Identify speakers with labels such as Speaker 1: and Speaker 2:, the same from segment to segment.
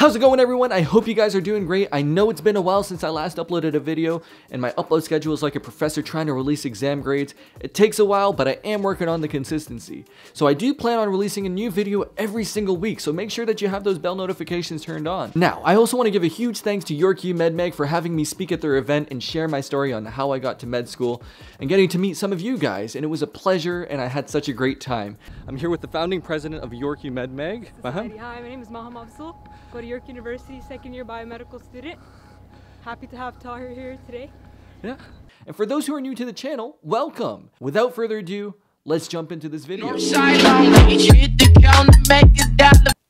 Speaker 1: How's it going everyone? I hope you guys are doing great. I know it's been a while since I last uploaded a video and my upload schedule is like a professor trying to release exam grades. It takes a while, but I am working on the consistency. So I do plan on releasing a new video every single week, so make sure that you have those bell notifications turned on. Now, I also want to give a huge thanks to Yorkview MedMag for having me speak at their event and share my story on how I got to med school and getting to meet some of you guys, and it was a pleasure and I had such a great time. I'm here with the founding president of Yorkview MedMag.
Speaker 2: Hi, my name is Maham Absul. Go to York University, second year biomedical student. Happy to have Tahir here today.
Speaker 1: Yeah. And for those who are new to the channel, welcome. Without further ado, let's jump into this video.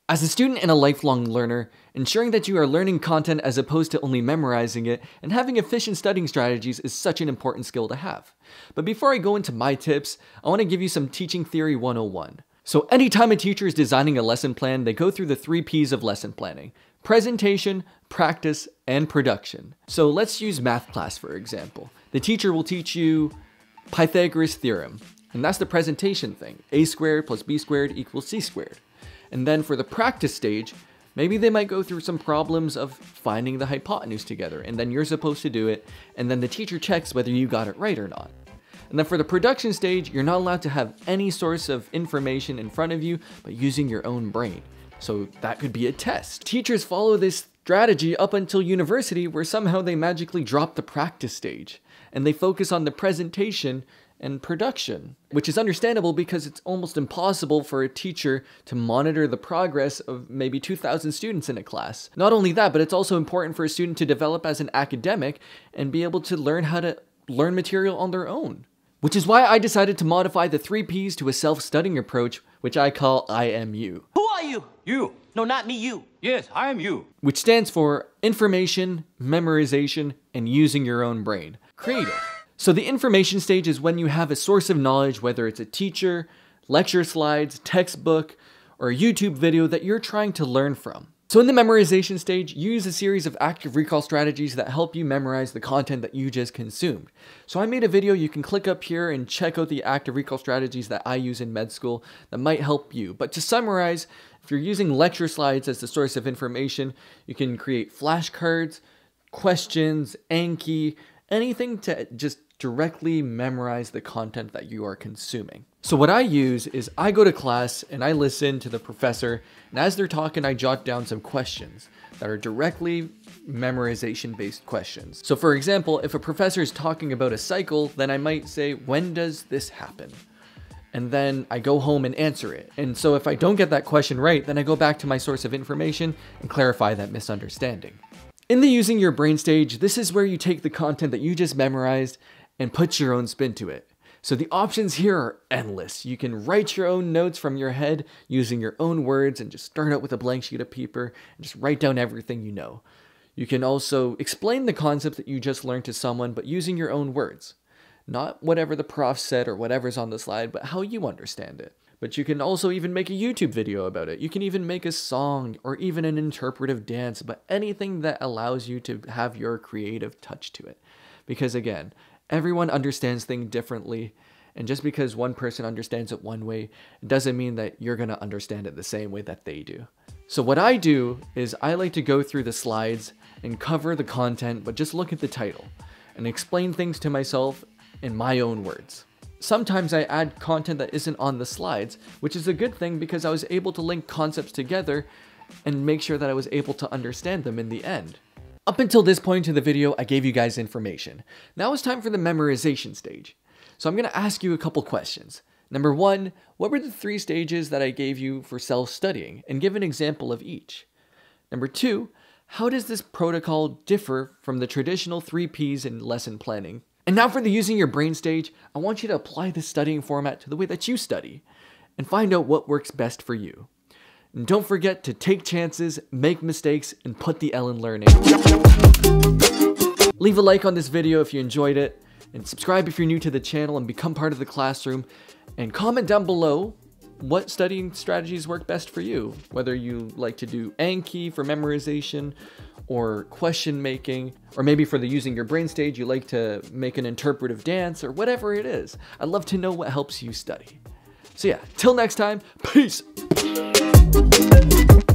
Speaker 1: As a student and a lifelong learner, ensuring that you are learning content as opposed to only memorizing it and having efficient studying strategies is such an important skill to have. But before I go into my tips, I want to give you some Teaching Theory 101. So anytime a teacher is designing a lesson plan, they go through the three P's of lesson planning. Presentation, practice, and production. So let's use math class for example. The teacher will teach you Pythagoras theorem, and that's the presentation thing. a squared plus b squared equals c squared. And then for the practice stage, maybe they might go through some problems of finding the hypotenuse together, and then you're supposed to do it, and then the teacher checks whether you got it right or not. And then for the production stage, you're not allowed to have any source of information in front of you, but using your own brain. So that could be a test. Teachers follow this strategy up until university where somehow they magically drop the practice stage and they focus on the presentation and production, which is understandable because it's almost impossible for a teacher to monitor the progress of maybe 2,000 students in a class. Not only that, but it's also important for a student to develop as an academic and be able to learn how to learn material on their own. Which is why I decided to modify the three P's to a self-studying approach, which I call IMU.
Speaker 3: Who are you?
Speaker 4: You.
Speaker 3: No, not me, you.
Speaker 4: Yes, I am you.
Speaker 1: Which stands for information, memorization, and using your own brain. Creative. So the information stage is when you have a source of knowledge, whether it's a teacher, lecture slides, textbook, or a YouTube video that you're trying to learn from. So in the memorization stage, use a series of active recall strategies that help you memorize the content that you just consumed. So I made a video, you can click up here and check out the active recall strategies that I use in med school that might help you. But to summarize, if you're using lecture slides as the source of information, you can create flashcards, questions, Anki, anything to just directly memorize the content that you are consuming. So what I use is I go to class and I listen to the professor and as they're talking I jot down some questions that are directly memorization based questions. So for example, if a professor is talking about a cycle, then I might say, when does this happen? And then I go home and answer it. And so if I don't get that question right, then I go back to my source of information and clarify that misunderstanding. In the using your brain stage, this is where you take the content that you just memorized and put your own spin to it. So the options here are endless. You can write your own notes from your head using your own words and just start out with a blank sheet of paper and just write down everything you know. You can also explain the concept that you just learned to someone, but using your own words. Not whatever the prof said or whatever's on the slide, but how you understand it. But you can also even make a YouTube video about it. You can even make a song or even an interpretive dance, but anything that allows you to have your creative touch to it. Because again, everyone understands things differently. And just because one person understands it one way, doesn't mean that you're going to understand it the same way that they do. So what I do is I like to go through the slides and cover the content, but just look at the title and explain things to myself in my own words. Sometimes I add content that isn't on the slides, which is a good thing because I was able to link concepts together and make sure that I was able to understand them in the end. Up until this point in the video, I gave you guys information. Now it's time for the memorization stage. So I'm going to ask you a couple questions. Number one, what were the three stages that I gave you for self-studying and give an example of each? Number two, how does this protocol differ from the traditional three Ps in lesson planning? And now for the using your brain stage, I want you to apply this studying format to the way that you study and find out what works best for you. And don't forget to take chances, make mistakes, and put the L in learning. Leave a like on this video if you enjoyed it, and subscribe if you're new to the channel and become part of the classroom, and comment down below what studying strategies work best for you, whether you like to do Anki for memorization, or question making, or maybe for the using your brain stage, you like to make an interpretive dance, or whatever it is. I'd love to know what helps you study. So yeah, till next time, peace! Thank you.